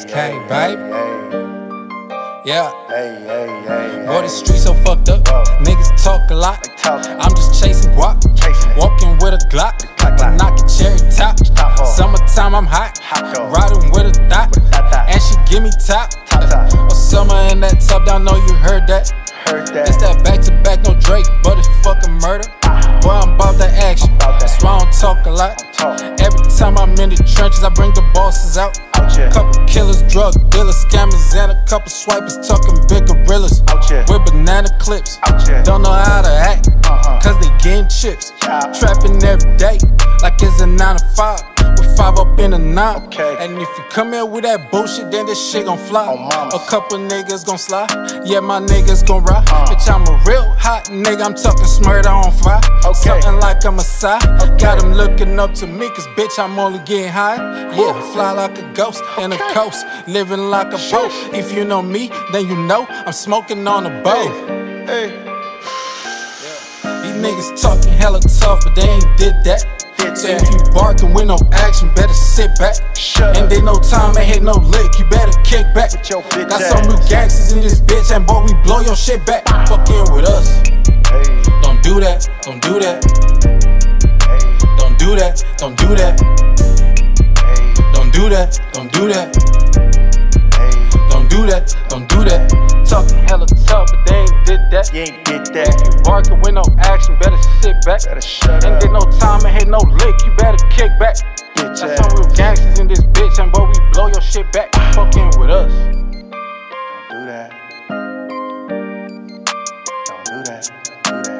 Okay, baby. Yeah. Hey, hey, hey, Boy, the streets so fucked up. Niggas talk a lot. I'm just chasing guap. Walking with a Glock. Glock, Glock. Knocking cherry top. Summertime, I'm hot. Riding with a thot. And she give me top. Or summer in that top down, know you heard that. Heard that. It's that back to back, no Drake, but it's fucking murder. Uh-huh. Boy, I'm about that action. That's why I don't talk a lot. Every time I'm in the trenches, I bring the bosses out. Out here. Couple killers, drug dealers, scammers, and a couple swipers talking big gorillas. Out here. With banana clips. Out here. Don't know how to act, Uh-huh. cause they getting chips. Yeah. Trapping every day, like it's a 9 to 5. With 5 up in the 9. Okay. And if you come here with that bullshit, then this shit gon' fly. Oh. A couple niggas gon' slide. Yeah, my niggas gon' ride. Uh. Bitch, I'm a real hot nigga. I'm talking smurder on fire. Okay. Something like I'm a side. Got them looking up to me, cause bitch, I'm only getting high. Yeah, fly like a ghost in a coast. Living like a pro. If you know me, then you know I'm smoking on a boat. Hey. These niggas talking hella tough, but they ain't did that. So if you barking with no action, better sit back. Shut and they no time, ain't hit no lick, you better kick back. With your bitch Got some new gangsters in this bitch, and boy, we blow your shit back. Fucking with us. Hey. Don't do that, don't do that, Hey. don't do that, don't do that, Hey. don't do that, don't do that, don't do that, don't do that. Talking hella tough, but they ain't did that. You ain't did that barking with no action. Better sit back. Better shut Ain't get no time and hit no lick. You better kick back. Bitch That's some real gangsters in this bitch, and boy, we blow your shit back. Fucking with us. Don't do that. Don't do that. Do that.